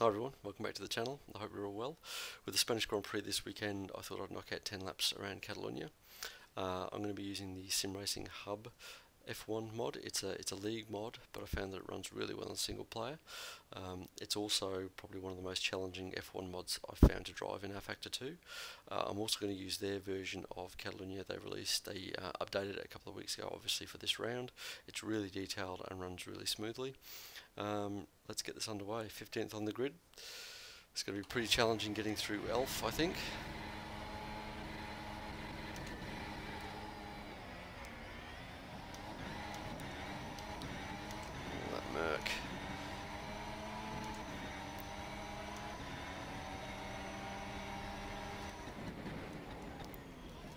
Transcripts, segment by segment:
Hi everyone, welcome back to the channel. I hope you're all well. With the Spanish Grand Prix this weekend, I thought I'd knock out 10 laps around Catalonia. Uh, I'm going to be using the Sim Racing Hub F1 mod. It's a it's a league mod, but I found that it runs really well in single player. Um, it's also probably one of the most challenging F1 mods I've found to drive in rFactor 2. Uh, I'm also going to use their version of Catalonia they released. They uh, updated it a couple of weeks ago, obviously for this round. It's really detailed and runs really smoothly. Um, let's get this underway. 15th on the grid. It's going to be pretty challenging getting through Elf, I think.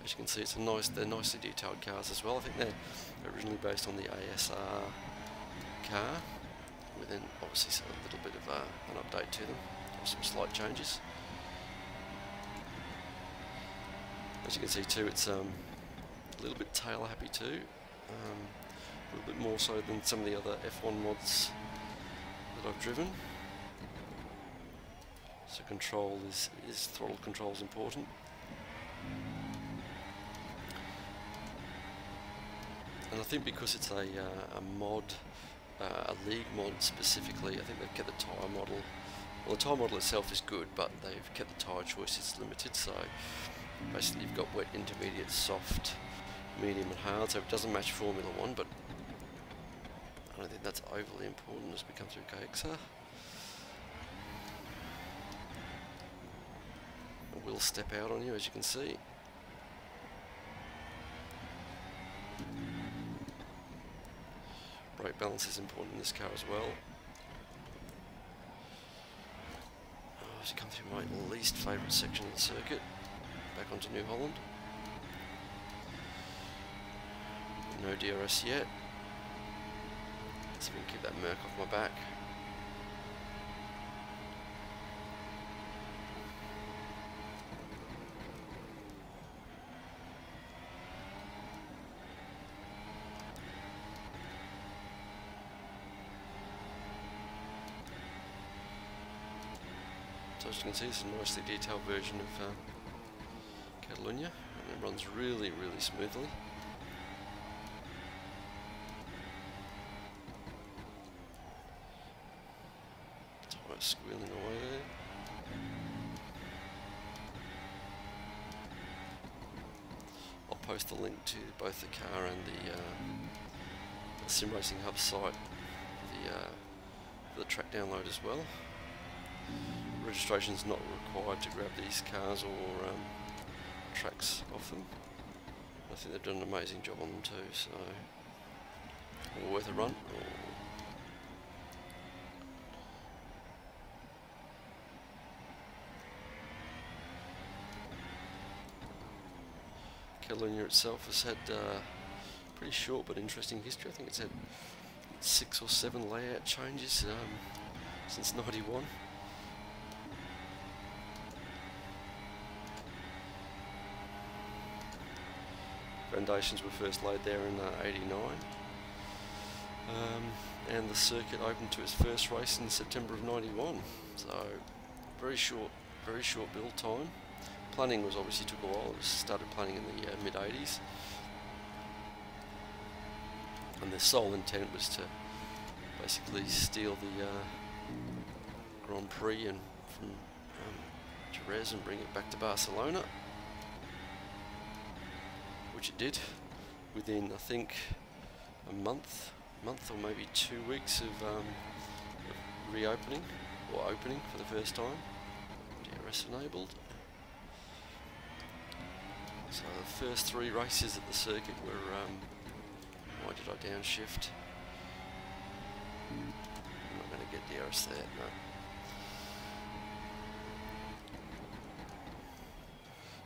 As you can see, it's a nice. They're nicely detailed cars as well. I think they're originally based on the ASR car with then obviously a little bit of uh, an update to them, some slight changes. As you can see too, it's um, a little bit tail happy too, um, a little bit more so than some of the other F1 mods that I've driven. So control is, is throttle control is important. And I think because it's a, uh, a mod uh, a league mod specifically. I think they've kept the tyre model. Well, the tyre model itself is good, but they've kept the tyre choices limited. So basically, you've got wet, intermediate, soft, medium, and hard. So it doesn't match Formula One, but I don't think that's overly important as we come through Caixa. Will step out on you, as you can see. Brake balance is important in this car as well. Oh, you come through my least favourite section of the circuit, back onto New Holland. No DRS yet. Let's see if we can keep that Merc off my back. As you can see, it's a nicely detailed version of um, Catalonia, and it runs really, really smoothly. Tyre squealing away there. I'll post a link to both the car and the, uh, the Sim Racing Hub site the, uh, the track download as well registration is not required to grab these cars or um, tracks off them. I think they've done an amazing job on them too, so all worth a run. Catalonia itself has had uh, pretty short but interesting history. I think it's had six or seven layout changes um, since 91. Foundations were first laid there in uh, 89. Um, and the circuit opened to its first race in September of 91. So very short, very short build time. Planning was obviously took a while. It started planning in the uh, mid 80s. And the sole intent was to basically steal the uh, Grand Prix and from um, Jerez and bring it back to Barcelona which it did within I think a month, month or maybe two weeks of, um, reopening or opening for the first time. DRS enabled. So the first three races at the circuit were, um, why did I downshift? I'm not going to get DRS there, no.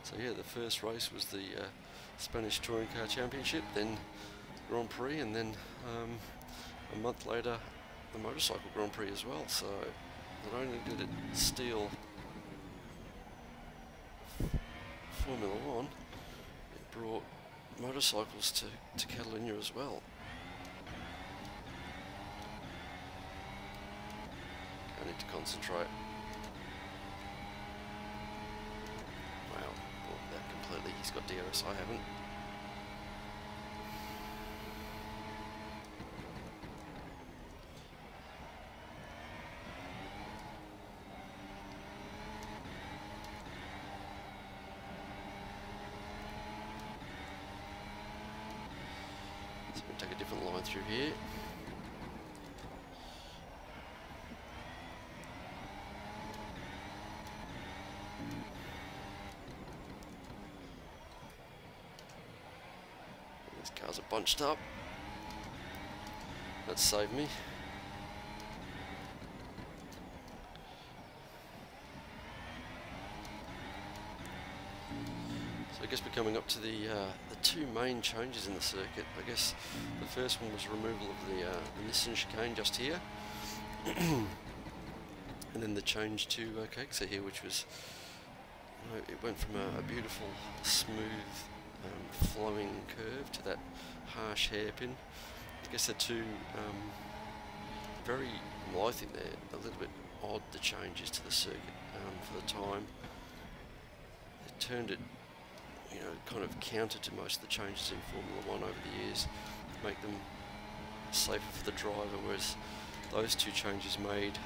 So yeah, the first race was the uh, Spanish Touring Car Championship, then Grand Prix, and then um, a month later the Motorcycle Grand Prix as well. So not only did it steal Formula One, it brought motorcycles to, to Catalonia as well. It need to concentrate. DRS, I haven't. So we take a different line through here. These cars are bunched up. That saved me. So I guess we're coming up to the uh, the two main changes in the circuit. I guess the first one was removal of the, uh, the Nissan chicane just here, and then the change to uh, Caixa here, which was you know, it went from a, a beautiful, smooth, um, flowing curve to that harsh hairpin. I guess they're two um, very, well, I think they're a little bit odd the changes to the circuit um, for the time. They turned it you know, kind of counter to most of the changes in Formula One over the years, make them safer for the driver, whereas those two changes made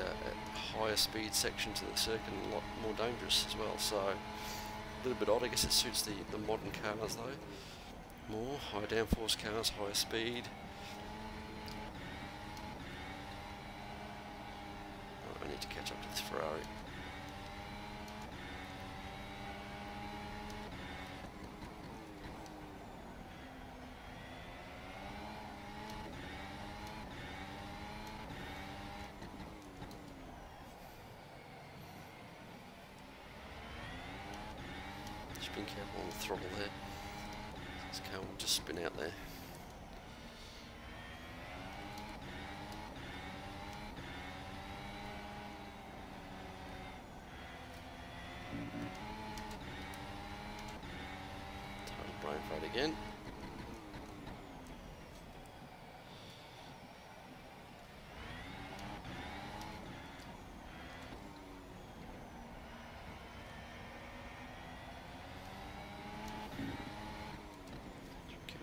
it a, a higher speed section to the circuit and a lot more dangerous as well. So a little bit odd. I guess it suits the, the modern cars though. More high downforce cars, higher speed. Oh, I need to catch up to this Ferrari. Being careful on the throttle there. This car will just spin out there.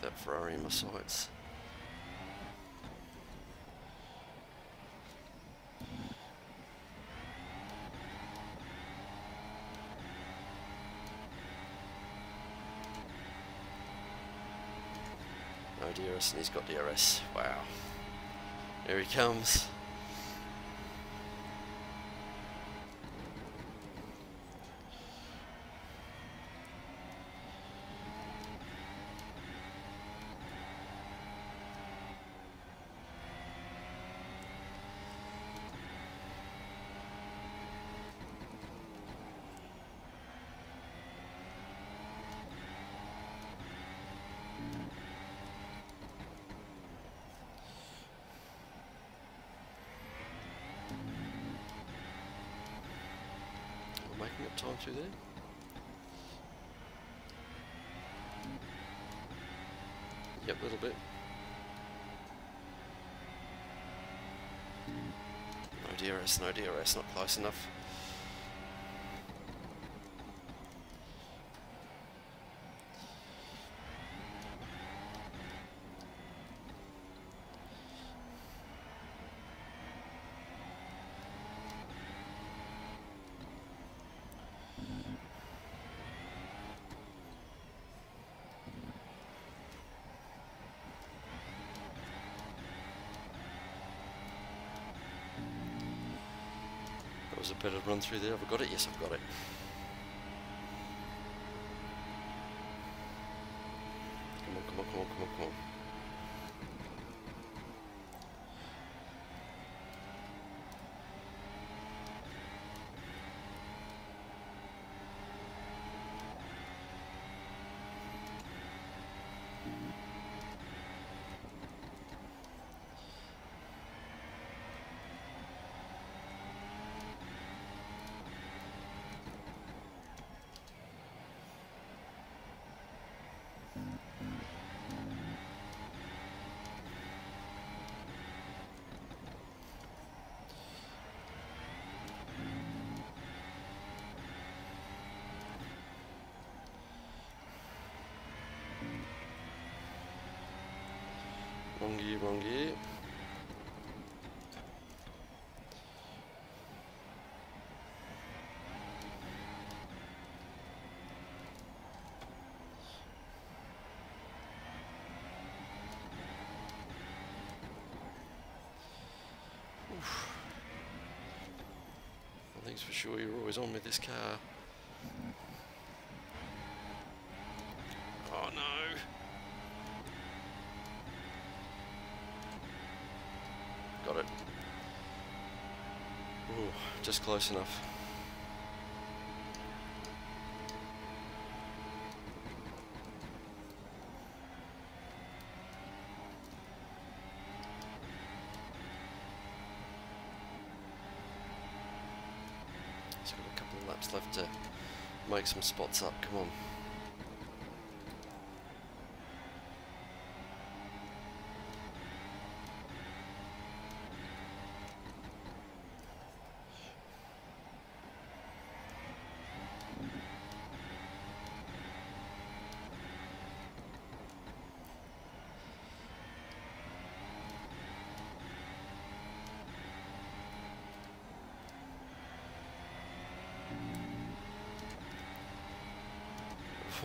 That Ferrari in my sights. No DRS and he's got the DRS. Wow. Here he comes. Up time through there. Yep, a little bit. No DRS, no DRS, not close enough. Was a better run through there. Have I got it? Yes, I've got it. Wrong gear, wrong. One thing's for sure, you're always on with this car. Oh no! Got it. Ooh, just close enough. Just got a couple of laps left to make some spots up. Come on.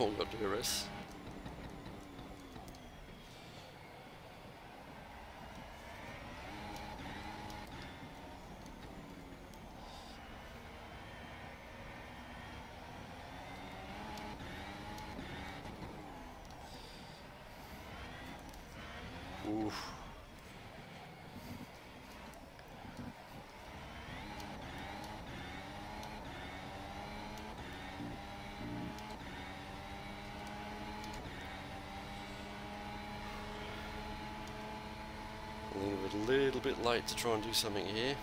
Got DRS. Oof. A little bit late to try and do something here.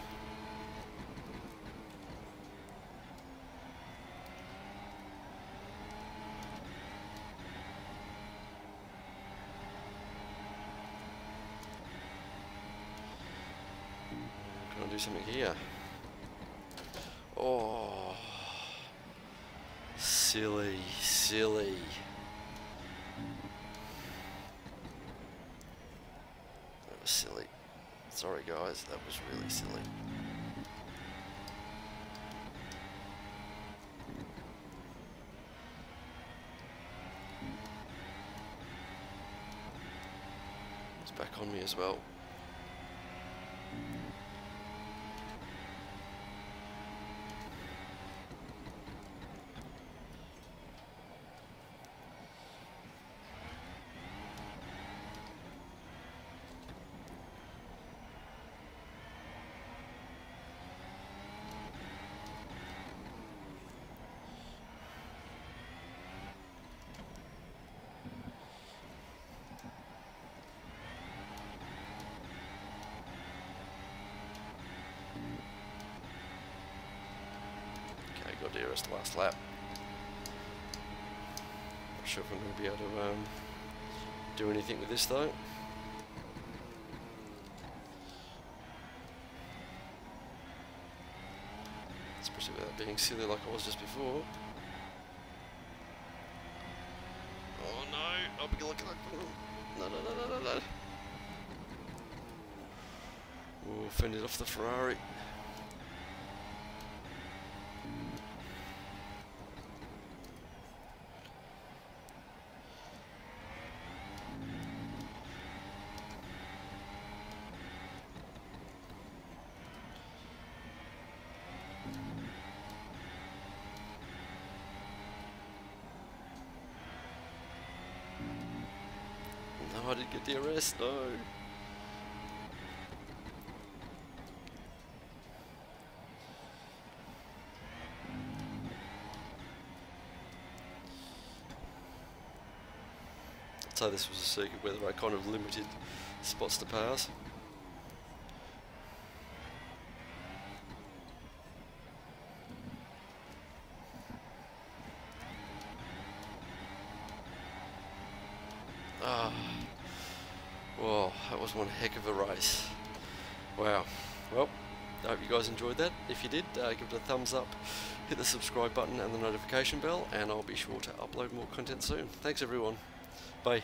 Can I do something here? Oh, silly, silly. That was silly. Sorry guys, that was really silly. It's back on me as well. Okay, got DRS last lap. Not sure if I'm going to be able to um, do anything with this though. Especially without being silly like I was just before. Oh no, I'll be looking like no no no no no no. Ooh, fended off the Ferrari. No, I didn't get DRS, no. Say this was a circuit where there are kind of limited spots to pass. Was one heck of a race. Wow. Well, I hope you guys enjoyed that. If you did, uh, give it a thumbs up, hit the subscribe button and the notification bell, and I'll be sure to upload more content soon. Thanks everyone. Bye.